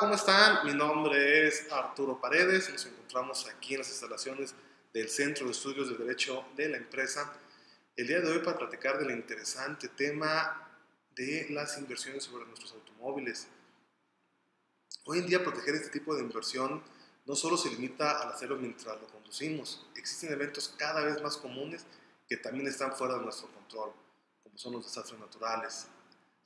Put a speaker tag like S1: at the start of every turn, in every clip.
S1: ¿cómo están? Mi nombre es Arturo Paredes. Nos encontramos aquí en las instalaciones del Centro de Estudios de Derecho de la empresa. El día de hoy para platicar del interesante tema de las inversiones sobre nuestros automóviles. Hoy en día proteger este tipo de inversión no solo se limita al hacerlo mientras lo conducimos, existen eventos cada vez más comunes que también están fuera de nuestro control, como son los desastres naturales.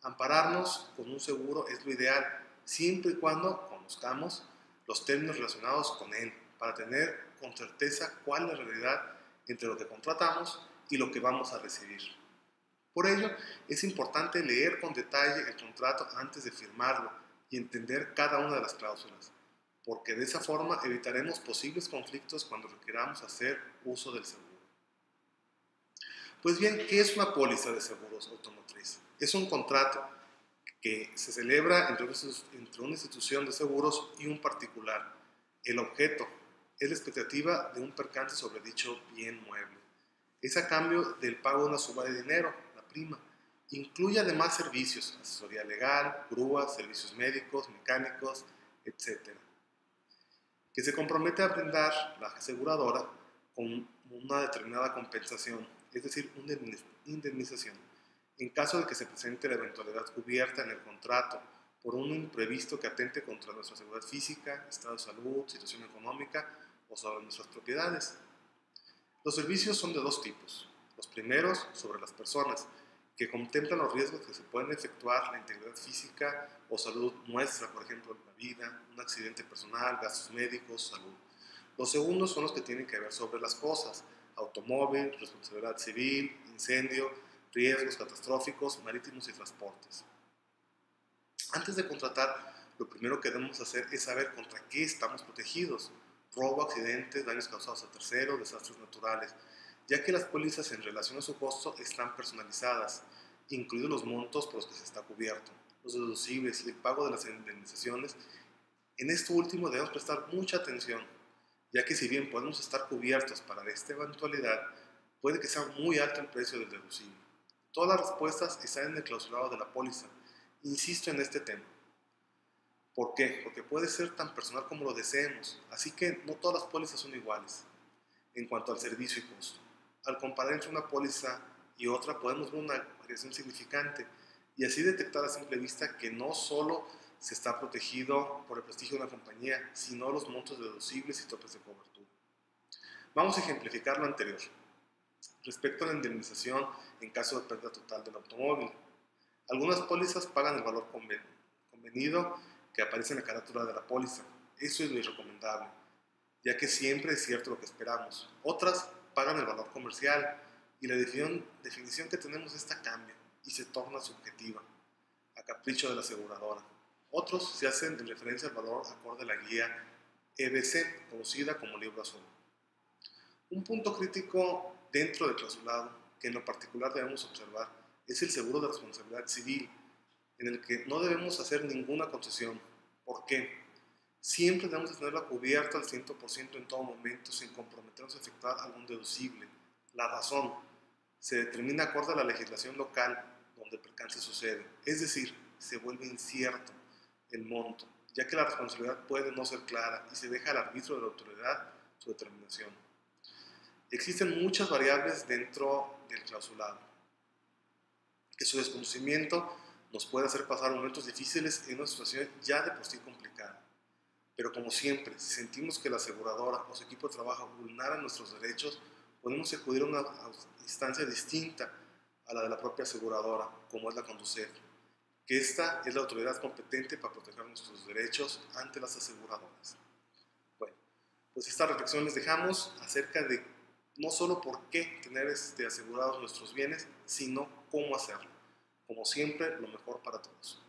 S1: Ampararnos con un seguro es lo ideal, siempre y cuando conozcamos los términos relacionados con él, para tener con certeza cuál es la realidad entre lo que contratamos y lo que vamos a recibir. Por ello, es importante leer con detalle el contrato antes de firmarlo y entender cada una de las cláusulas, porque de esa forma evitaremos posibles conflictos cuando requeramos hacer uso del seguro. Pues bien, ¿qué es una póliza de seguros automotriz? Es un contrato que se celebra entre una institución de seguros y un particular. El objeto es la expectativa de un percance sobre dicho bien mueble. Es a cambio del pago de una suma de dinero, la prima. Incluye además servicios, asesoría legal, grúas, servicios médicos, mecánicos, etc. Que se compromete a brindar la aseguradora con una determinada compensación, es decir, una indemnización en caso de que se presente la eventualidad cubierta en el contrato por un imprevisto que atente contra nuestra seguridad física, estado de salud, situación económica o sobre nuestras propiedades. Los servicios son de dos tipos. Los primeros sobre las personas, que contemplan los riesgos que se pueden efectuar la integridad física o salud nuestra, por ejemplo, la vida, un accidente personal, gastos médicos, salud. Los segundos son los que tienen que ver sobre las cosas, automóvil, responsabilidad civil, incendio, riesgos catastróficos, marítimos y transportes. Antes de contratar, lo primero que debemos hacer es saber contra qué estamos protegidos. Robo, accidentes, daños causados a terceros, desastres naturales, ya que las pólizas en relación a su costo están personalizadas, incluidos los montos por los que se está cubierto, los deducibles y el pago de las indemnizaciones. En esto último debemos prestar mucha atención, ya que si bien podemos estar cubiertos para esta eventualidad, puede que sea muy alto el precio del deducible. Todas las respuestas están en el clausulado de la póliza. Insisto en este tema. ¿Por qué? Porque puede ser tan personal como lo deseemos, así que no todas las pólizas son iguales en cuanto al servicio y costo. Al comparar entre una póliza y otra podemos ver una variación significante y así detectar a simple vista que no solo se está protegido por el prestigio de una compañía, sino los montos deducibles y topes de cobertura. Vamos a ejemplificar lo anterior respecto a la indemnización en caso de pérdida total del automóvil. Algunas pólizas pagan el valor convenido que aparece en la carátula de la póliza. Eso es lo irrecomendable, ya que siempre es cierto lo que esperamos. Otras pagan el valor comercial y la definición que tenemos esta cambia y se torna subjetiva, a capricho de la aseguradora. Otros se hacen en referencia al valor acorde a la guía EBC, conocida como libro azul. Un punto crítico dentro del clausulado, que en lo particular debemos observar, es el seguro de responsabilidad civil, en el que no debemos hacer ninguna concesión. ¿Por qué? Siempre debemos tenerla cubierta al 100% en todo momento sin comprometernos a efectuar algún deducible. La razón se determina acorde a la legislación local donde el percance sucede, es decir, se vuelve incierto el monto, ya que la responsabilidad puede no ser clara y se deja al arbitrio de la autoridad su determinación. Existen muchas variables dentro del clausulado, que su desconocimiento nos puede hacer pasar momentos difíciles en una situación ya de por sí complicada. Pero como siempre, si sentimos que la aseguradora o su equipo de trabajo vulneran nuestros derechos, podemos acudir a una instancia distinta a la de la propia aseguradora, como es la Conducef, que esta es la autoridad competente para proteger nuestros derechos ante las aseguradoras. Bueno, pues esta reflexión les dejamos acerca de no solo por qué tener este, asegurados nuestros bienes, sino cómo hacerlo. Como siempre, lo mejor para todos.